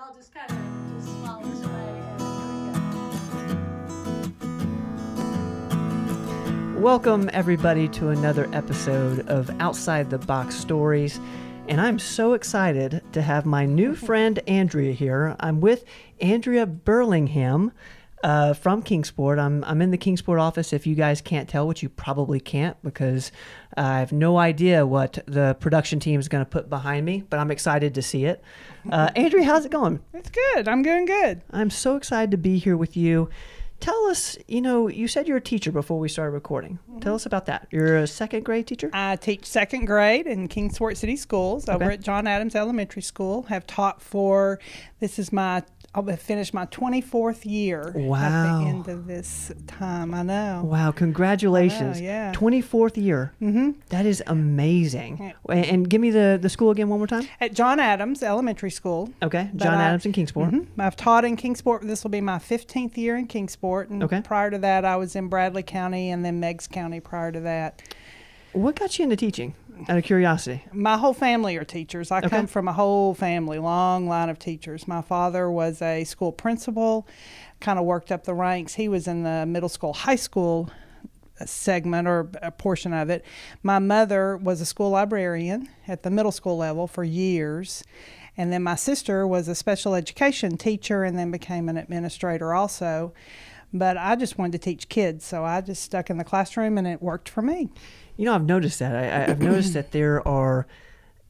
y'all just kind of just this. Welcome, everybody, to another episode of Outside the Box Stories. And I'm so excited to have my new friend Andrea here. I'm with Andrea Burlingham uh, from Kingsport. I'm, I'm in the Kingsport office if you guys can't tell, which you probably can't because I have no idea what the production team is going to put behind me, but I'm excited to see it. Uh, Andrea, how's it going? It's good. I'm doing good. I'm so excited to be here with you. Tell us, you know, you said you're a teacher before we started recording. Tell us about that. You're a second grade teacher? I teach second grade in Kingsport City Schools over at John Adams Elementary School. Have taught for this is my I'll be finished my 24th year at the end of this time. I know. Wow, congratulations. Know, yeah. 24th year. hmm That is amazing. And and give me the, the school again one more time. At John Adams Elementary School. Okay, John I- Adams in Kingsport. Mhm. I've taught in Kingsport. This will be my 15th year in Kingsport. And Okay. prior to that, I was in Bradley County and then Meigs County prior to that. What got you into teaching? Out of curiosity. My whole family are teachers. I Okay. come from a whole family, long line of teachers. My father was a school principal, kind of worked up the ranks. He was in the middle school, high school segment or a portion of it. My mother was a school librarian at the middle school level for years. And then my sister was a special education teacher and then became an administrator also. But I just wanted to teach kids, so I just stuck in the classroom and it worked for me. You know, I've noticed that. I, I've noticed that there are,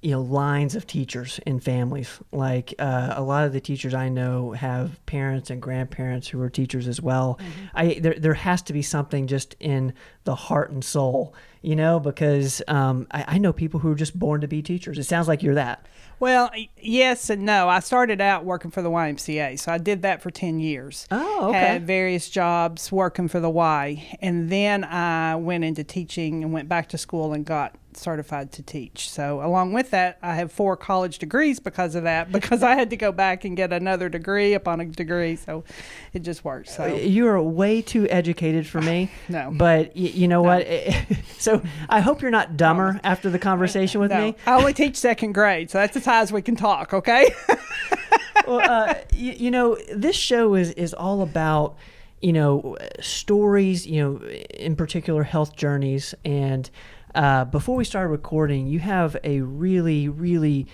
you know, lines of teachers and families. Like uh, a lot of the teachers I know have parents and grandparents who are teachers as well. I there there has to be something just in the heart and soul, you know, because um, I, I know people who are just born to be teachers. It sounds like you're that. Well, yes and no. I started out working for the YMCA, so I did that for 10 years. Oh, okay. Had various jobs working for the Y. And then I went into teaching and went back to school and got certified to teach. So, along with that, I have four college degrees because of that, because I had to go back and get another degree upon a degree. So, it just works. So, You are way too educated for me. No. But y- you know what? so I hope you're not dumber after the conversation with no, me. I only teach second grade, so that's as high as we can talk, okay? well, uh, you, you know, this show is is all about you know stories. You know, in particular, health journeys. And uh, before we started recording, you have a really, really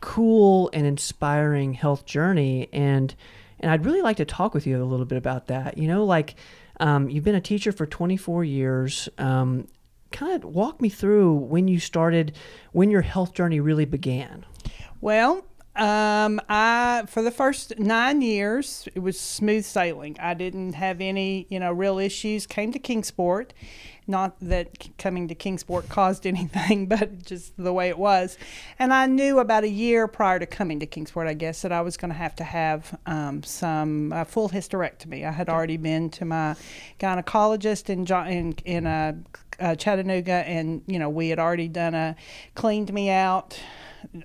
cool and inspiring health journey, and and I'd really like to talk with you a little bit about that. You know, like um, you've been a teacher for 24 years. Um, kind of walk me through when you started, when your health journey really began. Well, um, I for the first nine years it was smooth sailing. I didn't have any, you know, real issues. Came to Kingsport, not that coming to Kingsport caused anything, but just the way it was. And I knew about a year prior to coming to Kingsport, I guess, that I was going to have to have um, some uh, full hysterectomy. I had already been to my gynecologist in in in uh, uh, Chattanooga, and you know we had already done a cleaned me out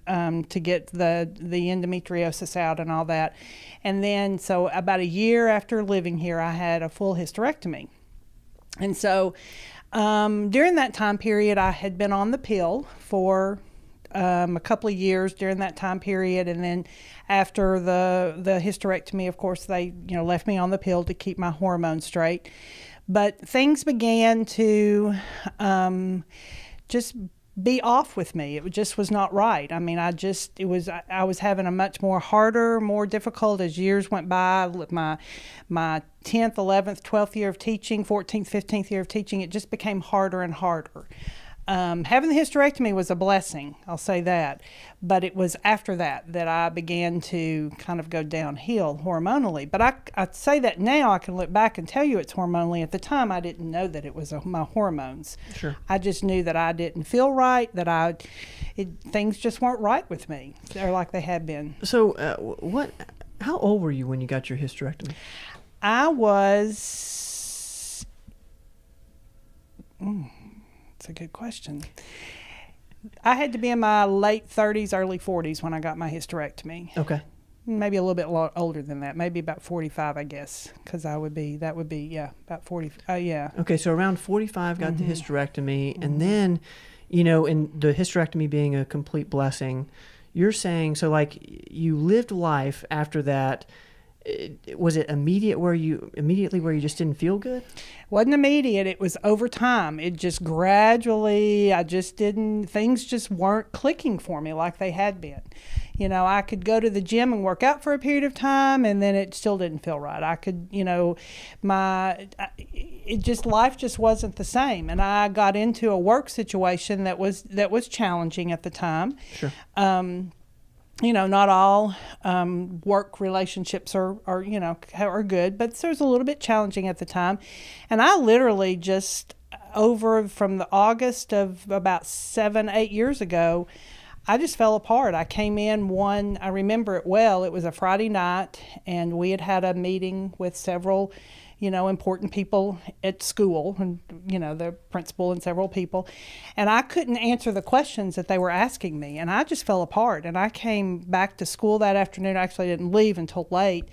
um, to get the the endometriosis out and all that. And then, so about a year after living here, I had a full hysterectomy. And so, um, during that time period, I had been on the pill for um, a couple of years during that time period, and then after the the hysterectomy, of course, they you know left me on the pill to keep my hormones straight. But things began to um, just be off with me. It just was not right. I mean, I just it was I, was having a much more harder, more difficult as years went by. My my tenth, eleventh, twelfth year of teaching, fourteenth, fifteenth year of teaching, it just became harder and harder. Um, having the hysterectomy was a blessing, I'll say that. But it was after that that I began to kind of go downhill hormonally. But I, I say that now, I can look back and tell you it's hormonally. At the time, I didn't know that it was uh my hormones. Sure. I just knew that I didn't feel right, that I, it, things just weren't right with me, or like they had been. So, uh, what? How old were you when you got your hysterectomy? I was. Mm, that's a good question. I had to be in my late 30s, early 40s when I got my hysterectomy. Okay. Maybe a little bit lo- older than that. Maybe about 45, I guess, because I would be, that would be, yeah, about 40. Uh, yeah. Okay, so around 45 got Mhm. the hysterectomy, and then, you know, in the hysterectomy being a complete blessing, you're saying so like you lived life after that. It- Was it immediate where you immediately where you just didn't feel good? wasn't immediate. It was over time. It just gradually i just didn't things just weren't clicking for me like they had been. You know i could go to the gym and work out for a period of time and then it still didn't feel right. I could you know my it just life just wasn't the same. And i got into a work situation that was that was challenging at the time. Sure. um, you know, not all um, work relationships are, are, you know, are good, but so it was a little bit challenging at the time. And I literally just over from the August of about seven, eight years ago, I just fell apart. I came in one, I remember it well. It was a Friday night, and we had had a meeting with several, you know, important people at school, and, you know, the principal and several people. And I couldn't answer the questions that they were asking me, and I just fell apart. And I came back to school that afternoon. I actually, didn't leave until late.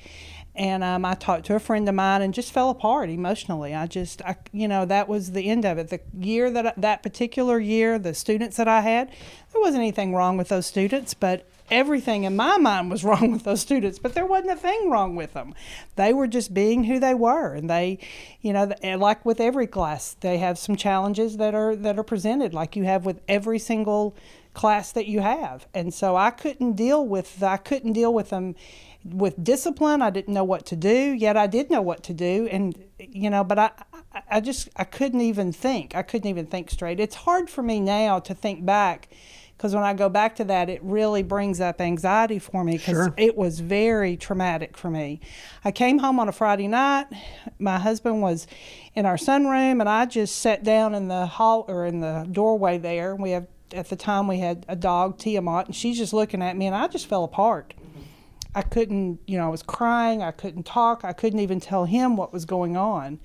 And um, I talked to a friend of mine and just fell apart emotionally. I just, I, you know, that was the end of it. The year that that particular year, the students that I had, there wasn't anything wrong with those students, but everything in my mind was wrong with those students. But there wasn't a thing wrong with them. They were just being who they were, and they, you know, like with every class, they have some challenges that are that are presented, like you have with every single class that you have. And so I couldn't deal with I couldn't deal with them with discipline. I didn't know what to do, yet I did know what to do. And, you know, but I, I, just, I couldn't even think. I couldn't even think straight. It's hard for me now to think back because when I go back to that, it really brings up anxiety for me because Sure. it was very traumatic for me. I came home on a Friday night. My husband was in our sunroom, and I just sat down in the hall or in the doorway there. We have at the time we had a dog, Tiamat, and she's just looking at me, and I just fell apart. I couldn't, you know, I was crying. I couldn't talk. I couldn't even tell him what was going on,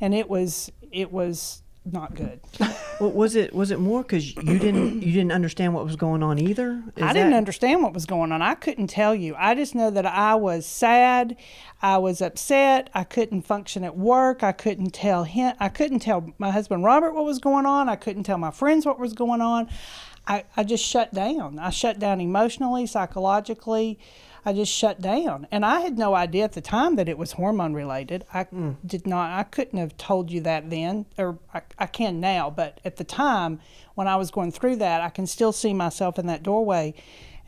and it was it was not good. Well, was it was it more because you didn't you didn't understand what was going on either? Is I didn't that- understand what was going on. I couldn't tell you. I just know that I was sad. I was upset. I couldn't function at work. I couldn't tell him. I couldn't tell my husband Robert what was going on. I couldn't tell my friends what was going on. I, I just shut down. I shut down emotionally, psychologically. I just shut down. And I had no idea at the time that it was hormone related. I hmm. did not, I couldn't have told you that then, or I, I can now, but at the time when I was going through that, I can still see myself in that doorway.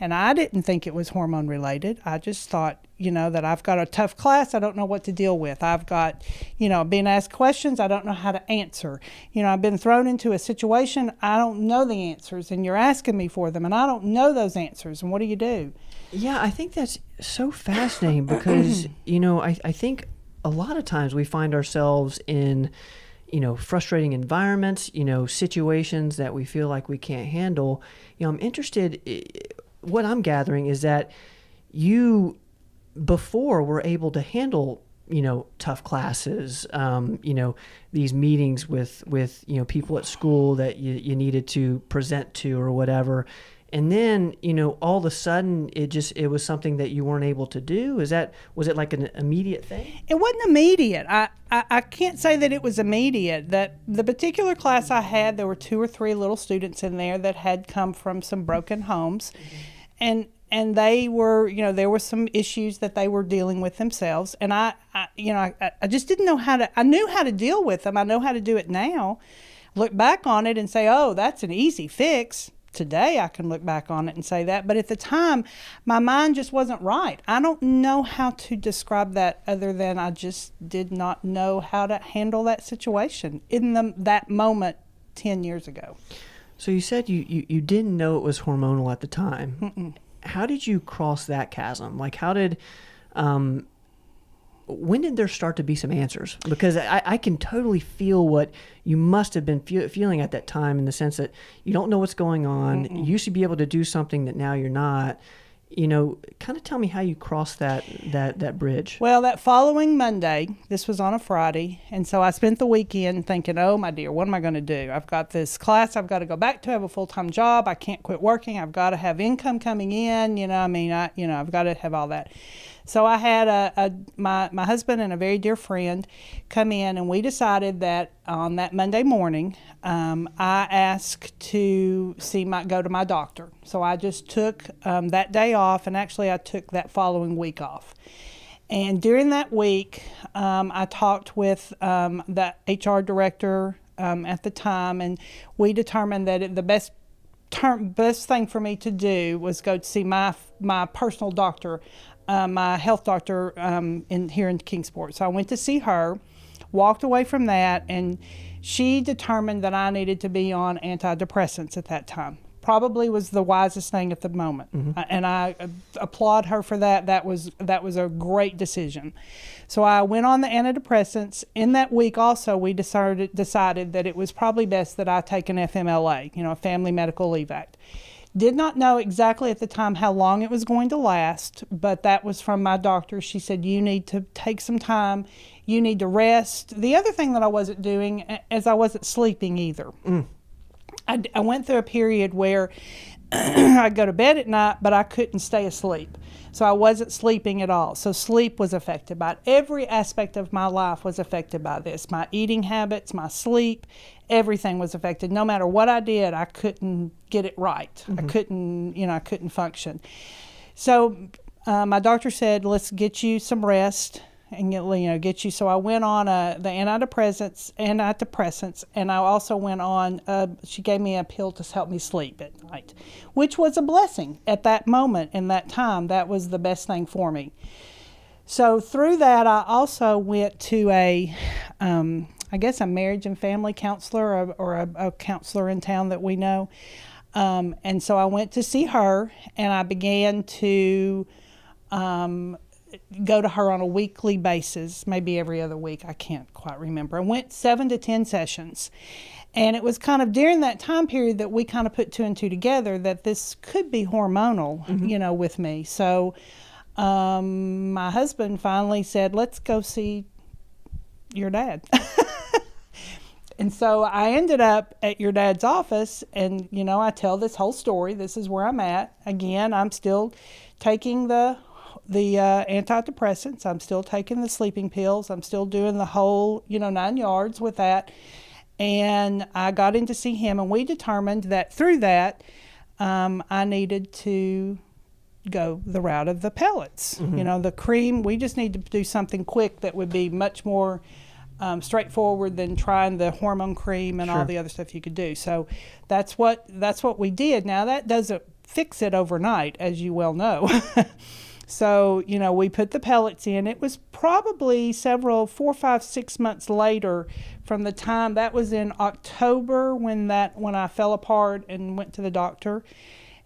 And I didn't think it was hormone related. I just thought, you know, that I've got a tough class. I don't know what to deal with. I've got, you know, being asked questions. I don't know how to answer. You know, I've been thrown into a situation. I don't know the answers, and you're asking me for them, and I don't know those answers. And what do you do? Yeah, I think that's so fascinating because, you know, I, I think a lot of times we find ourselves in, you know, frustrating environments, you know, situations that we feel like we can't handle. You know, I'm interested, what I'm gathering is that you before were able to handle you know tough classes um, you know these meetings with with you know people at school that you, you needed to present to or whatever and then you know all of a sudden it just it was something that you weren't able to do is that was it like an immediate thing It wasn't immediate. I, I, I can't say that it was immediate. That the particular class I had, there were two or three little students in there that had come from some broken homes, mm-hmm. and and they were, you know, there were some issues that they were dealing with themselves, and I, I you know, I, I just didn't know how to. I knew how to deal with them. I know how to do it now. Look back on it and say, oh, that's an easy fix today I can look back on it and say that, but at the time, my mind just wasn't right. I don't know how to describe that other than I just did not know how to handle that situation in the, that moment 10 years ago. so you said you, you, you didn't know it was hormonal at the time how did you cross that chasm like how did um, when did there start to be some answers? Because I, I can totally feel what you must have been fe- feeling at that time in the sense that you don't know what's going on. You used to be able to do something that now you're not. You know, kind of tell me how you crossed that that that bridge. Well, that following Monday, this was on a Friday, and so I spent the weekend thinking, "Oh my dear, what am I going to do? I've got this class I've got to go back to. I have a full-time job. I can't quit working. I've got to have income coming in. You know, I mean, I, you know, I've got to have all that." So I had a, a my my husband and a very dear friend come in, and we decided that on that Monday morning, um, I asked to see my go to my doctor. So I just took um, that day off, and actually I took that following week off. And during that week, um, I talked with um, the HR director um, at the time, and we determined that it, the best term, best thing for me to do was go to see my my personal doctor, uh, my health doctor um, in here in Kingsport. So I went to see her, walked away from that, and she determined that I needed to be on antidepressants at that time. Probably was the wisest thing at the moment, uh, and I uh, applaud her for that. That was that was a great decision. So I went on the antidepressants. In that week, also, we decided decided that it was probably best that I take an FMLA, you know, a Family Medical Leave Act. Did not know exactly at the time how long it was going to last, but that was from my doctor. She said, You need to take some time, you need to rest. The other thing that I wasn't doing is I wasn't sleeping either. Mm. I, I went through a period where I'd go to bed at night, but I couldn't stay asleep. So I wasn't sleeping at all. So sleep was affected by it. Every aspect of my life was affected by this. My eating habits, my sleep, everything was affected. No matter what I did, I couldn't get it right. I couldn't, you know, I couldn't function. So uh, my doctor said, "Let's get you some rest and get you know get you." So I went on uh, the antidepressants, antidepressants, and I also went on. Uh, she gave me a pill to help me sleep at night, which was a blessing at that moment in that time. That was the best thing for me. So through that, I also went to a, um, I guess, a marriage and family counselor or, or a, a counselor in town that we know. Um, and so I went to see her, and I began to um, go to her on a weekly basis, maybe every other week. I can't quite remember. I went seven to 10 sessions. And it was kind of during that time period that we kind of put two and two together that this could be hormonal, you know, with me. So um, my husband finally said, let's go see your dad. and so I ended up at your dad's office, and you know, I tell this whole story. This is where I'm at. Again, I'm still taking the the uh, antidepressants. I'm still taking the sleeping pills. I'm still doing the whole, you know, nine yards with that. And I got in to see him, and we determined that through that, um, I needed to go the route of the pellets. You know, the cream, we just need to do something quick that would be much more um, straightforward than trying the hormone cream and all the other stuff you could do. So that's what that's what we did. Now that doesn't fix it overnight, as you well know. so you know, we put the pellets in. It was probably several, four, five, six months later from the time that was in October when that when I fell apart and went to the doctor.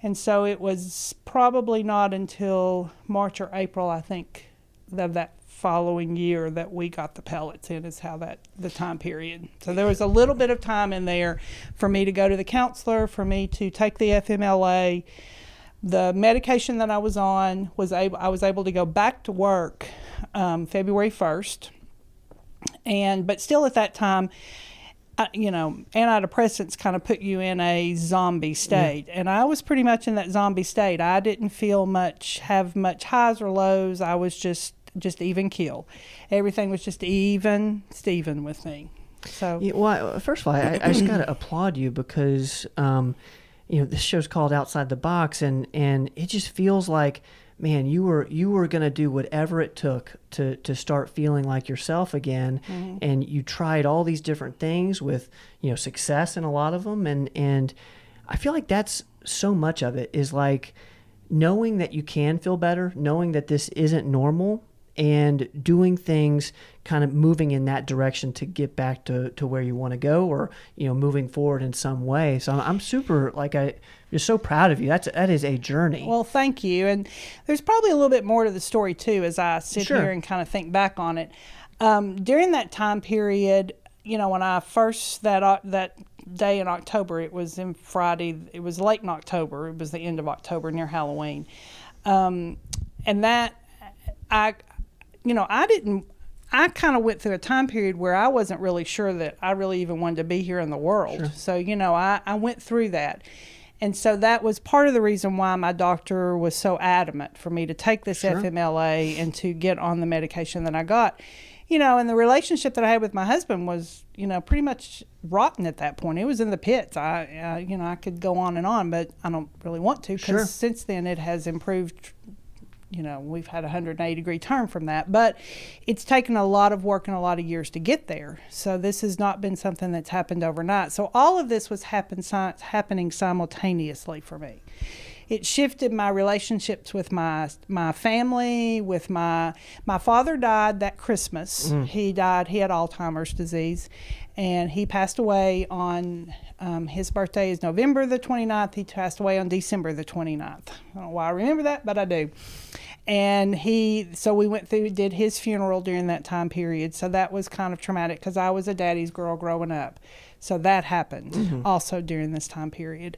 And so it was probably not until March or April, I think, of that following year that we got the pellets in is how that the time period. So there was a little bit of time in there for me to go to the counselor, for me to take the FMLA. The medication that I was on was able I was able to go back to work um, February first, and but still at that time I, you know, antidepressants kind of put you in a zombie state, and I was pretty much in that zombie state. I didn't feel much, have much highs or lows. I was just, just even kill. Everything was just even, Steven with me. So Yeah, well, first of all, I, I just got to applaud you because, um, you know, this show's called Outside the Box, and and it just feels like, man, you were you were gonna do whatever it took to to start feeling like yourself again, mm-hmm. and you tried all these different things with you know success in a lot of them, and and I feel like that's so much of it is like knowing that you can feel better, knowing that this isn't normal, and doing things kind of moving in that direction to get back to, to where you want to go or you know moving forward in some way so i'm, I'm super like i just so proud of you that's that is a journey Well, thank you. And there's probably a little bit more to the story too as I sit Sure. here and kind of think back on it. Um, during that time period, you know, when I first that Oc- that day in October, it was in Friday. It was late in October. It was the end of October near Halloween, um, and that I, you know, I didn't. I kind of went through a time period where I wasn't really sure that I really even wanted to be here in the world. So, you know, I, I went through that. And so that was part of the reason why my doctor was so adamant for me to take this Sure. FMLA and to get on the medication that I got. You know, and the relationship that I had with my husband was, you know, pretty much rotten at that point. It was in the pits. I, uh, you know, I could go on and on, but I don't really want to because Sure. since then it has improved you know, we've had a 180 degree turn from that, but it's taken a lot of work and a lot of years to get there. So this has not been something that's happened overnight. So all of this was happen, happening simultaneously for me. It shifted my relationships with my my family, with my my father died that Christmas. Mm. He died. He had Alzheimer's disease, and he passed away on um, his birthday is November the 29th. He passed away on December the 29th. I don't know why I remember that, but I do. And he so we went through did his funeral during that time period. So that was kind of traumatic because i was a daddy's girl growing up. So that happened also during this time period.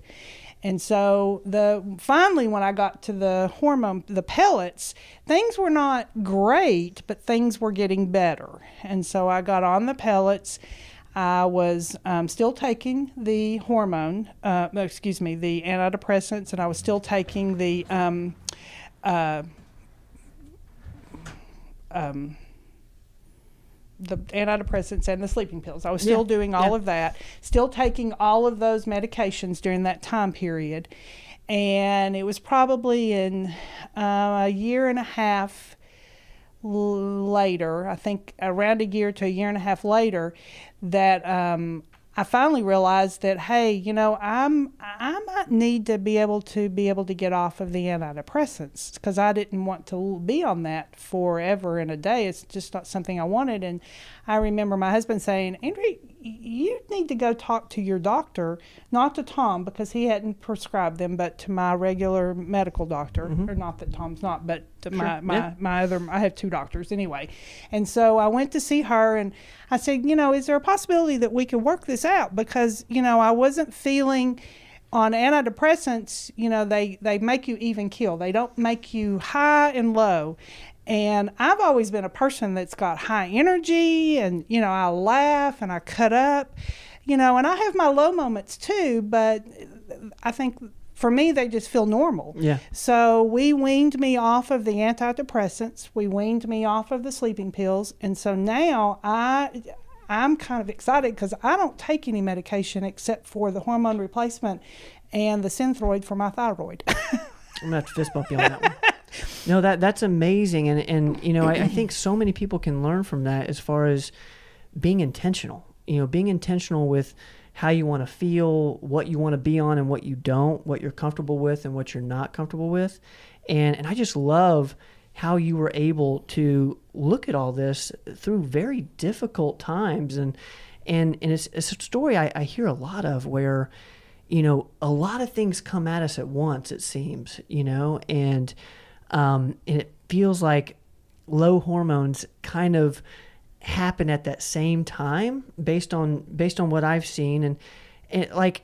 And so the finally when i got to the hormone the pellets things were not great but things were getting better. And so i got on the pellets I was um, still taking the hormone, uh, excuse me, the antidepressants, and I was still taking the um, uh, um, the antidepressants and the sleeping pills. I was still Yeah, doing all yeah. of that, still taking all of those medications during that time period. And it was probably in uh, a year and a half later, I think around a year to a year and a half later, that um, I finally realized that hey, you know, I'm I might need to be able to be able to get off of the antidepressants because I didn't want to be on that forever and a day. It's just not something I wanted. And I remember my husband saying, Andrea, y- you need to go talk to your doctor, not to Tom because he hadn't prescribed them, but to my regular medical doctor, mm-hmm. or not that Tom's not, but to my Sure, my yeah. my other I have two doctors anyway. And so I went to see her and I said, you know, is there a possibility that we could work this out because, you know, I wasn't feeling on antidepressants, you know, they they make you even kill. They don't make you high and low. And I've always been a person that's got high energy and, you know, I laugh and I cut up, you know, and I have my low moments too, but I think for me they just feel normal. Yeah. So we weaned me off of the antidepressants. We weaned me off of the sleeping pills, and so now I, I'm kind of excited because I don't take any medication except for the hormone replacement and the Synthroid for my thyroid. I'm gonna have to fist bump you on that one. No, that that's amazing, and and you know I, I think so many people can learn from that as far as being intentional. You know, being intentional with how you want to feel, what you want to be on, and what you don't, what you're comfortable with, and what you're not comfortable with, and and I just love how you were able to look at all this through very difficult times, and and and it's, it's a story I, I hear a lot of where you know, a lot of things come at us at once, it seems, you know, and, um, and it feels like low hormones kind of happen at that same time based on based on what I've seen. And, and like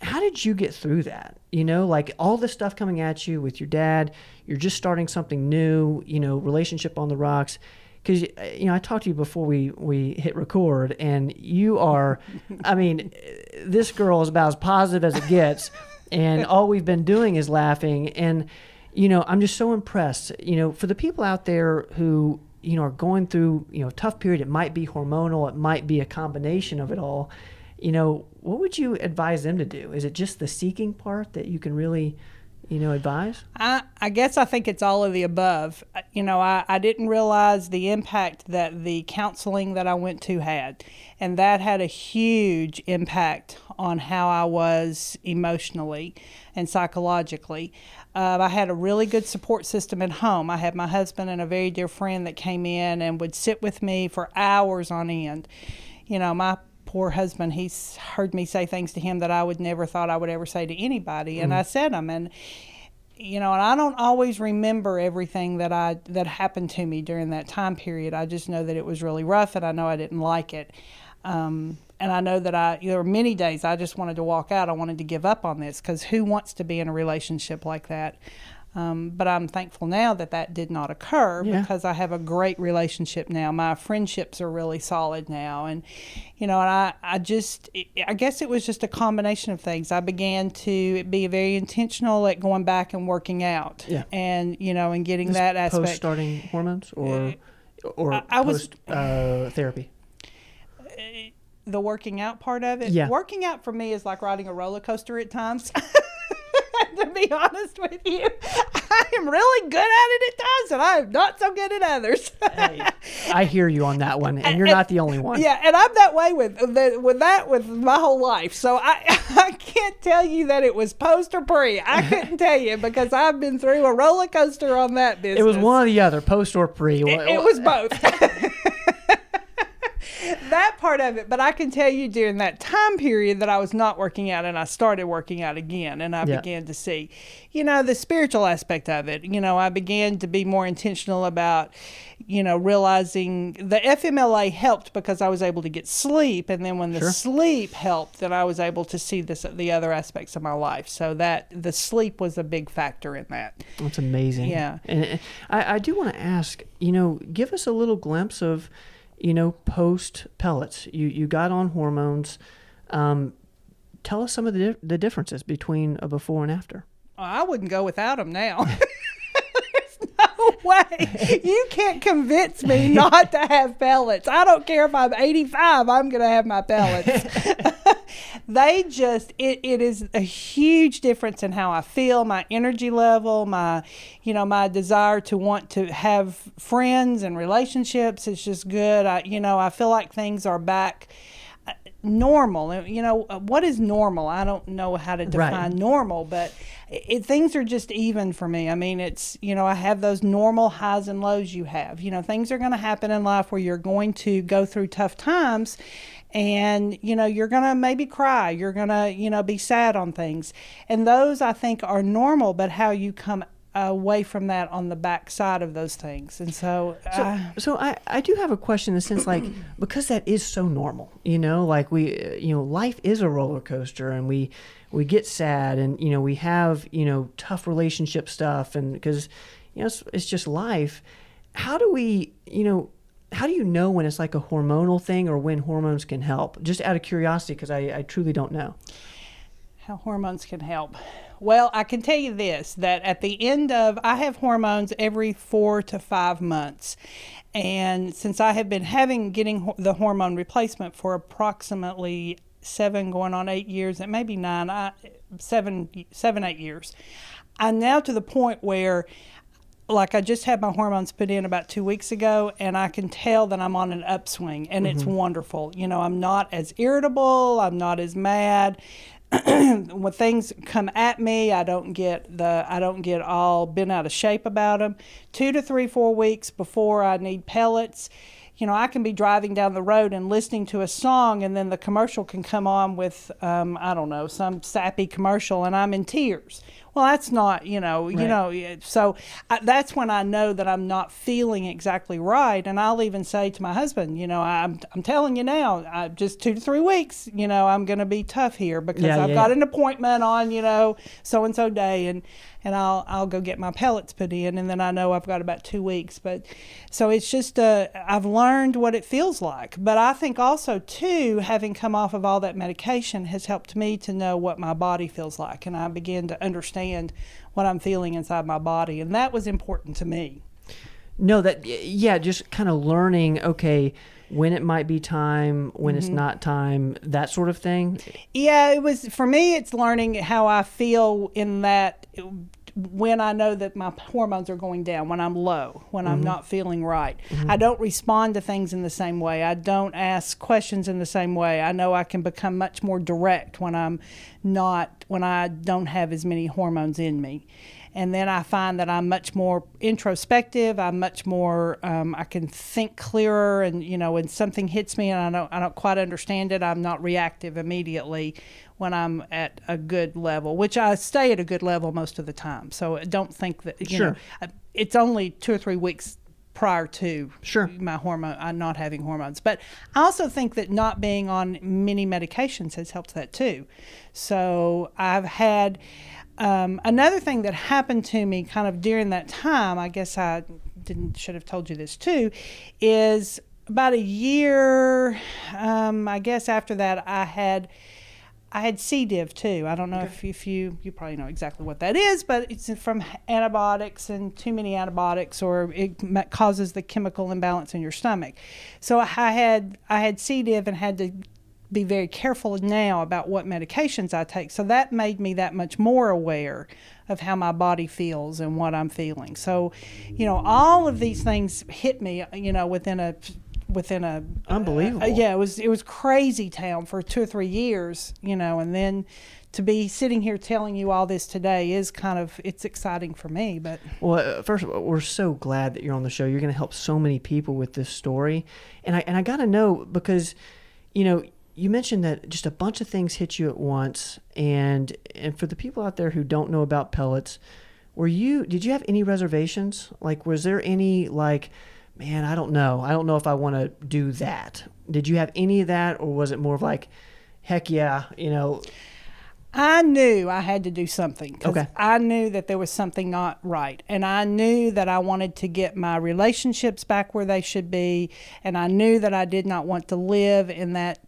how did you get through that? You know like all this stuff coming at you with your dad you're just starting something new you know relationship on the rocks. Because you know I talked to you before we we hit record, and you are, I mean, this girl is about as positive as it gets, and all we've been doing is laughing, and you know I'm just so impressed. You know, for the people out there who you know are going through you know tough period, it might be hormonal, it might be a combination of it all. You know, what would you advise them to do? Is it just the seeking part that you can really, you know, advise? I, I guess I think it's all of the above. Uh, You know, I, I didn't realize the impact that the counseling that I went to had. And that had a huge impact on how I was emotionally and psychologically. Uh, I had a really good support system at home. I had my husband and a very dear friend that came in and would sit with me for hours on end. You know, my poor husband, he's heard me say things to him that I would never thought I would ever say to anybody. And I said them. And you know, and I don't always remember everything that I that happened to me during that time period. I just know that it was really rough, and I know I didn't like it. Um, and I know that I there were many days I just wanted to walk out. I wanted to give up on this because who wants to be in a relationship like that? Um, but I'm thankful now that that did not occur Yeah. because I have a great relationship now. My friendships are really solid now, and you know, and I, I just, I guess it was just a combination of things. I began to be very intentional at going back and working out, Yeah. and you know, and getting This that post aspect. starting hormones or or I- I was- uh, therapy. The working out part of it. Yeah. Working out for me is like riding a roller coaster at times. to be honest with you, I am really good at it at times, and I am not so good at others. Hey, I hear you on that one, and you're And- not the only one. Yeah, and I'm that way with the, with that with my whole life. So I I can't tell you that it was post or pre. I couldn't tell you because I've been through a roller coaster on that business. It was one or the other, post or pre. It, it was both. that part of it, but I can tell you during that time period that I was not working out and I started working out again and I Yeah. began to see, you know, the spiritual aspect of it. You know, I began to be more intentional about, you know, realizing the FMLA helped because I was able to get sleep and then when the Sure. sleep helped then I was able to see this the other aspects of my life. So that the sleep was a big factor in that. That's amazing. Yeah. And I, I do want to ask, you know, give us a little glimpse of, you know, post pellets. You you got on hormones. Um, tell us some of the the differences between a before and after. I wouldn't go without them now. There's no way. You can't convince me not to have pellets. I don't care if I'm 85, I'm going to have my pellets. they just, it, it is a huge difference in how I feel, my energy level, my, you know, my desire to want to have friends and relationships. It's just good. I, you know, I feel like things are back uh, normal. You know, uh, what is normal? I don't know how to Right. define normal, but it, things are just even for me. I mean, it's, you know, I have those normal highs and lows you have. You know, things are going to happen in life where you're going to go through tough times and, you know, you're going to maybe cry. You're going to, you know, be sad on things. And those I think are normal, but how you come away from that on the back side of those things. And so, So, I- so I, I do have a question in the sense like because that is so normal, you know, like we, uh, you know, life is a roller coaster and we, we get sad and, you know, we have, you know, tough relationship stuff and because, you know, it's, it's just life. How do we, you know, how do you know when it's like a hormonal thing or when hormones can help? Just out of curiosity, because I, I truly don't know. how hormones can help. Well, I can tell you this that at the end of, I have hormones every four to five months. And since I have been having getting the hormone replacement for approximately seven, going on eight years, it may be nine, I, seven, seven, eight years, I'm now to the point where like I just had my hormones put in about two weeks ago, and I can tell that I'm on an upswing, and it's wonderful. You know, I'm not as irritable, I'm not as mad. when things come at me, I don't get the I don't get all bent out of shape about them. Two to three, four weeks before I need pellets. You know, I can be driving down the road and listening to a song, and then the commercial can come on with, um, I don't know, some sappy commercial, and I'm in tears. Well, that's not, you know, you know, so I, that's when I know that I'm not feeling exactly right. And I'll even say to my husband, you know, I'm, I'm telling you now, I, just two to three weeks, you know, I'm going to be tough here because Yeah, I've yeah, got yeah. an appointment on, you know, so and so day, and and I'll I'll go get my pellets put in, and then I know I've got about two weeks. But so it's just uh, I've learned what it feels like. But I think also too, having come off of all that medication has helped me to know what my body feels like, and I begin to understand what I'm feeling inside my body, and that was important to me. No, that yeah, just kind of learning. Okay, when it might be time, when it's not time, that sort of thing. Yeah, it was for me. It's learning how I feel in that when I know that my hormones are going down, when I'm low, when I'm not feeling right. I don't respond to things in the same way. I don't ask questions in the same way. I know I can become much more direct when I'm not when I don't have as many hormones in me. And then I find that I'm much more introspective. I'm much more. Um, I can think clearer, and you know, when something hits me and I don't, I don't quite understand it, I'm not reactive immediately when I'm at a good level, which I stay at a good level most of the time. So I don't think that you Sure. know, it's only two or three weeks prior to Sure. my hormone, uh, not having hormones. But I also think that not being on many medications has helped that too. So I've had. um, another thing that happened to me kind of during that time, I guess I didn't should have told you this too, is about a year, um, I guess after that, I had. I had C. diff too. I don't know if, if you you probably know exactly what that is, but it's from antibiotics and too many antibiotics, or it causes the chemical imbalance in your stomach. So I had I had C. diff and had to be very careful now about what medications I take. So that made me that much more aware of how my body feels and what I'm feeling. So, you know, all of these things hit me, you know, within a within a Unbelievable. uh, yeah, it was it was crazy town for two or three years, you know, and then to be sitting here telling you all this today is kind of it's exciting for me, but Well, uh, first of all, we're so glad that you're on the show. You're going to help so many people with this story, and I and I got to know because, you know, you mentioned that just a bunch of things hit you at once, and and for the people out there who don't know about pellets, were you did you have any reservations? Like, was there any like, man, I don't know, I don't know if I want to do that. Did you have any of that, or was it more of like, heck yeah, you know? I knew I had to do something Okay. I knew that there was something not right. And I knew that I wanted to get my relationships back where they should be. And I knew that I did not want to live in that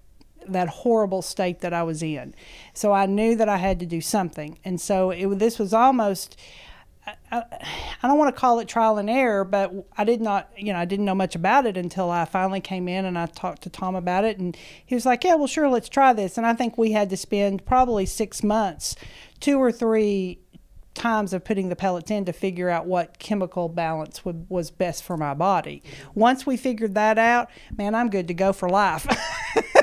that horrible state that I was in. So I knew that I had to do something. And so it, this was almost I, I don't want to call it trial and error, but I did not, you know, I didn't know much about it until I finally came in and I talked to Tom about it. And he was like, yeah, well, sure, let's try this. And I think we had to spend probably six months, two or three times of putting the pellets in to figure out what chemical balance would, was best for my body. Once we figured that out, man, I'm good to go for life.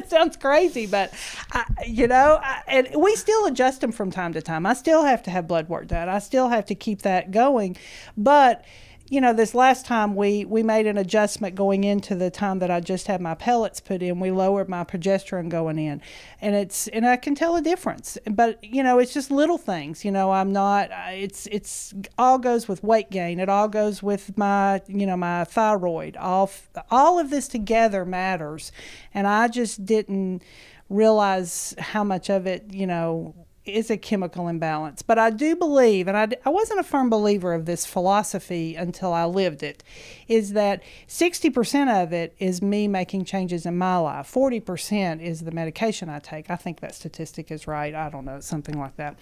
That sounds crazy, but I, you know, I, and we still adjust them from time to time. I still have to have blood work done. I still have to keep that going, but you know, this last time we we made an adjustment going into the time that I just had my pellets put in. We lowered my progesterone going in, and it's and I can tell a difference. But you know, it's just little things. You know, I'm not. It's it's all goes with weight gain. It all goes with my you know my thyroid. All all of this together matters, and I just didn't realize how much of it you know is a chemical imbalance. But I do believe, and I, I wasn't a firm believer of this philosophy until I lived it, is that 60% of it is me making changes in my life. 40% is the medication I take. I think that statistic is right. I don't know, something like that.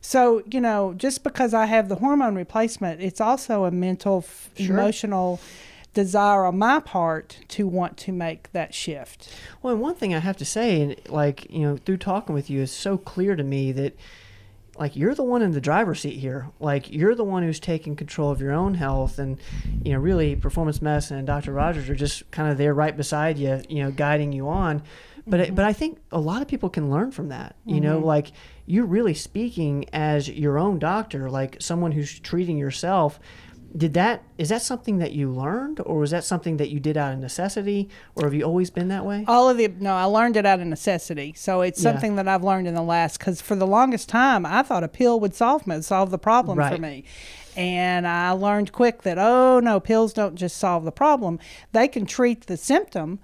So, you know, just because I have the hormone replacement, it's also a mental, Sure. emotional desire on my part to want to make that shift. Well, and one thing I have to say, and like you know, through talking with you, is so clear to me that like you're the one in the driver's seat here. Like you're the one who's taking control of your own health, and you know, really, performance medicine and Dr. Rogers are just kind of there right beside you, you know, guiding you on. But it, mm-hmm. but I think a lot of people can learn from that. You know, mm-hmm. like you're really speaking as your own doctor, like someone who's treating yourself did that is that something that you learned or was that something that you did out of necessity or have you always been that way All of the no, I learned it out of necessity. So it's Yeah. something that I've learned in the last because for the longest time I thought a pill would solve me, solve the problem for me, and I learned quick that oh no, pills don't just solve the problem; they can treat the symptom,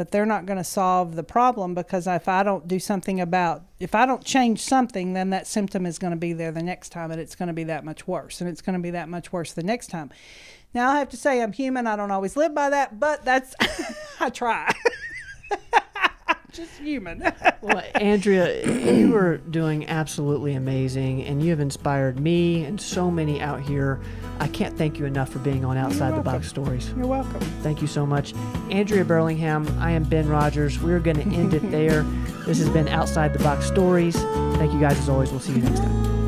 but they're not going to solve the problem because if I don't do something about if I don't change something, then that symptom is going to be there the next time, and it's going to be that much worse, and it's going to be that much worse the next time. Now I have to say I'm human. I don't always live by that, but that's I try. Just human. well andrea you are doing absolutely amazing and you have inspired me and so many out here. I can't thank you enough for being on outside the box stories. You're welcome. thank you so much. Andrea burlingham i am ben rogers. We're going to end it there. This has been outside the box stories. Thank you guys as always. We'll see you next time